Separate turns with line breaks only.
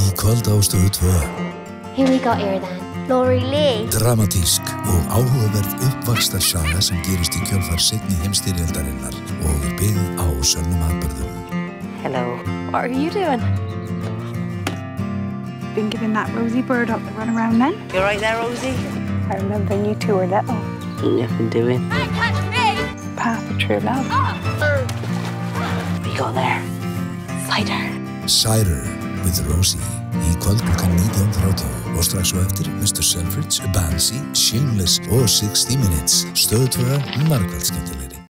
Í kvöld ástöðu 2
Who we got here then? Laurie Lee.
Dramatísk og áhugaverð uppvakstarsaga sem gerist í kjölfar setni heimstyrjaldarinnar og er byggð á sönnum atbyrðum.
Hello. What are you doing?
Been giving that Rosie bird up the run around then.
You right there, Rosie?
I remember when you two were little.
Nothing doing.
Path of true love.
We go there. Cider.
Cider with Rosie í kvöld klukkan 19.30 og strax og eftir Mr. Selfridge, Bansi, Shameless og 60 Minutes stöðu 2 margvælt skemmtileg.